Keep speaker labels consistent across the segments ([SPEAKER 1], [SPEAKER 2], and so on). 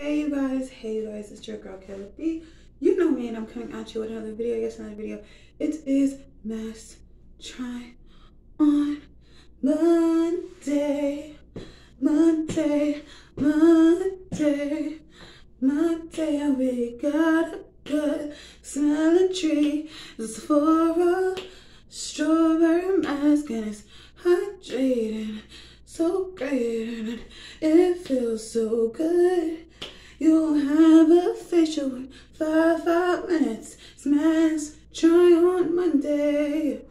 [SPEAKER 1] Hey you guys, hey you guys, it's your girl Kayla B. You know me and I'm coming at you with another video. Yes, another video. It is mask try on Monday. Monday, Monday, Monday, we got a good smelling tree. It's for a strawberry mask and it's hydrating, so great, and it feels so good. You'll have a facial in five, five minutes. Smash, try on Monday.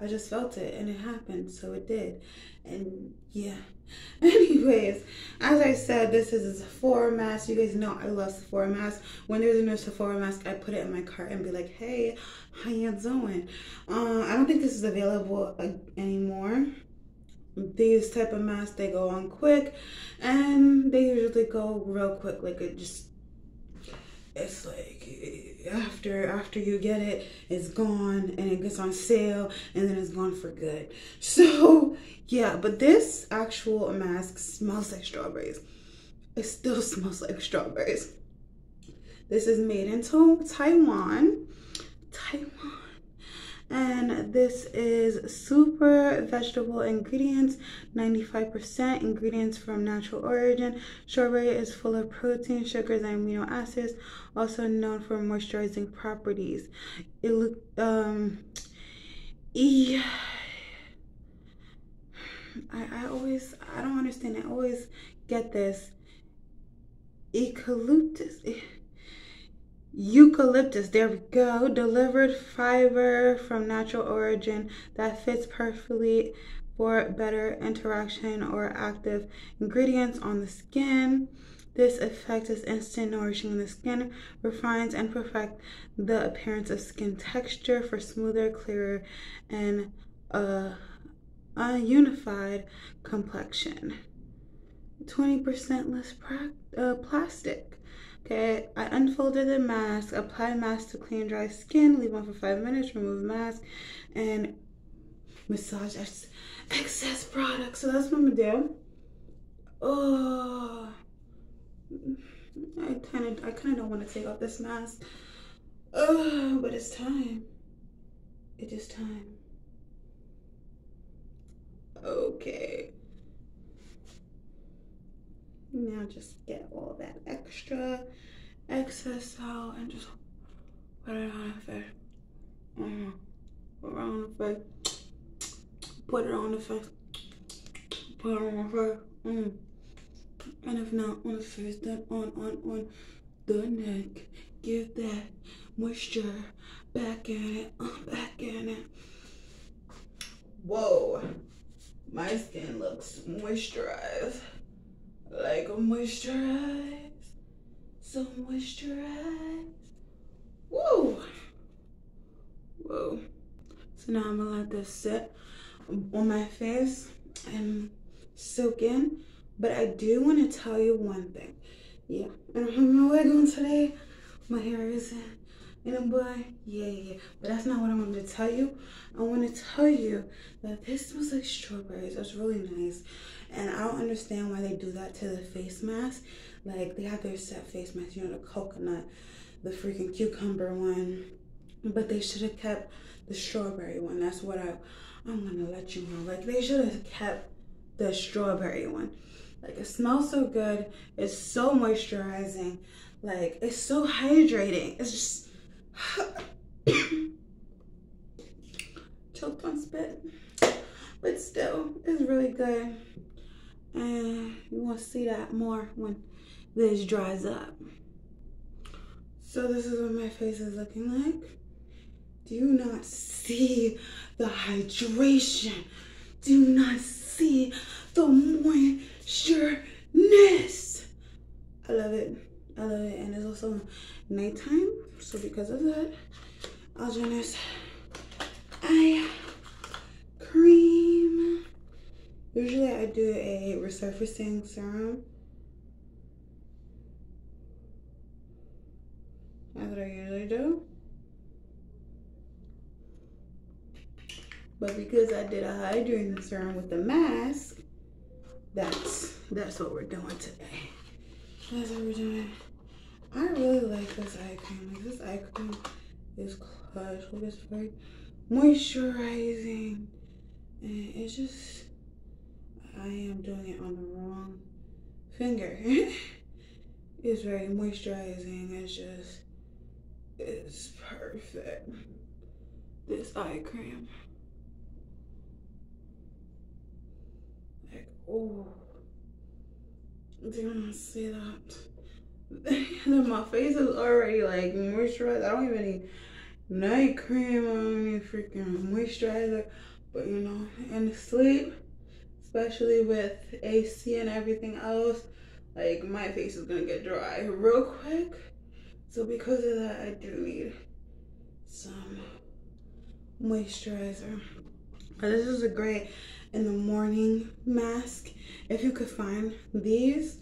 [SPEAKER 1] I just felt it and it happened, so it did. And yeah. Anyways, as I said, this is a Sephora mask. You guys know I love Sephora mask. When there's a new Sephora mask, I put it in my cart and be like, hey, how you doing? Uh, I don't think this is available uh, anymore these type of masks they go on quick and they usually go real quick like it just it's like after after you get it it's gone and it gets on sale and then it's gone for good. So yeah but this actual mask smells like strawberries. It still smells like strawberries. This is made in taiwan. Taiwan and this is super vegetable ingredients 95% ingredients from natural origin. Strawberry is full of protein sugars and amino acids also known for moisturizing properties. It look um yeah I, I always i don't understand. I always get this. Eucalyptus eucalyptus there we go. Delivered fiber from natural origin that fits perfectly for better interaction or active ingredients on the skin. This effect is instant nourishing in the skin refines and perfects the appearance of skin texture for smoother clearer and uh, a unified complexion. 20% less uh, plastic Okay, I unfolded the mask, applied mask to clean dry skin, leave on for five minutes, remove mask, and massage excess product. So that's what I'm gonna do. Oh, I kind of, I kind of don't want to take off this mask. Oh, but it's time. It is time. Okay. Now just get all that extra excess out and just put it on the face. Mm-hmm. Put it on the face. Put it on the face. Put it on the face. Mm. And if not on the face, then on, on, on the neck. Give that moisture back in it. Back in it. Whoa. My skin looks moisturized like a moisturize, so moisturize. Whoa, whoa. So now I'm gonna let this sit on my face and soak in. But I do want to tell you one thing. Yeah, I don't have my wig on today. My hair isn't, in a bun. Yeah, yeah, But that's not what I wanted to tell you. I want to tell you that this smells like strawberries. It's really nice. And I don't understand why they do that to the face mask. Like they have their set face mask, you know, the coconut, the freaking cucumber one. But they should have kept the strawberry one. That's what I I'm gonna let you know. Like they should have kept the strawberry one. Like it smells so good. It's so moisturizing. Like it's so hydrating. It's just choked on spit. But still, it's really good. And you want to see that more when this dries up. So this is what my face is looking like. Do you not see the hydration? Do you not see the moistureness? I love it. I love it. And it's also nighttime. So because of that, I'll do this eye cream. Usually I do a resurfacing serum. That's what I usually do. But because I did a hydrating serum with the mask, that's that's what we're doing today. That's what we're doing. I really like this eye cream. Like this eye cream is clutch. Look, it's very moisturizing. And it's just, I am doing it on the wrong finger. it's very moisturizing. It's just, it's perfect. This eye cream. Like, oh. Do you see that? my face is already like moisturized. I don't even need night cream or any freaking moisturizer. But you know, in sleep, especially with AC and everything else, like my face is gonna get dry real quick. So because of that, I do need some moisturizer. But this is a great in the morning mask. If you could find these,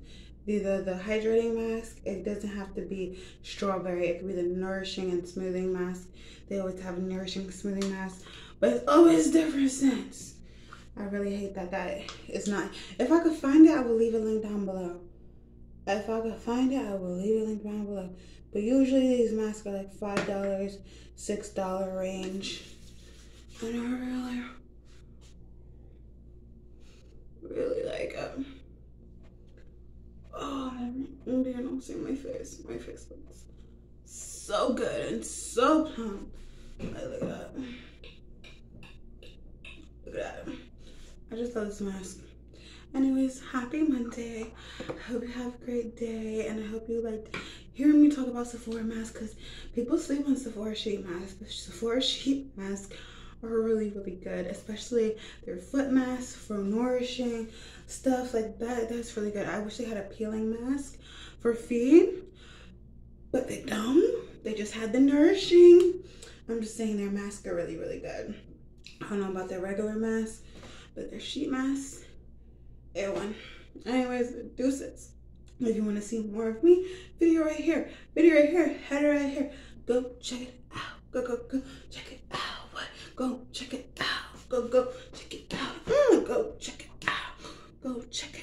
[SPEAKER 1] the, the, the hydrating mask, it doesn't have to be strawberry. It could be the nourishing and smoothing mask. They always have a nourishing smoothing masks, but it's always different scents. I really hate that that is not. If I could find it, I will leave a link down below. If I could find it, I will leave a link down below. But usually these masks are like $5, $6 range. And I really really like them. oh you don't see my face my face looks so good and so plump that look i just love this mask. Anyways happy monday. I hope you have a great day and i hope you liked hearing me talk about sephora masks because people sleep on sephora sheet masks. The sephora sheet masks are really really good especially their foot masks for nourishing stuff like that. That's really good. I wish they had a peeling mask for feet but they don't. They just had the nourishing. I'm just saying their masks are really really good. I don't know about their regular masks but they're sheet masks. A1. Anyways, deuces. If you want to see more of me, video right here, video right here, header right here. Go check it out. Go, go, go. Check it out. What? Go check it out. Go, go. Check it out. Mm, go check it out. Go check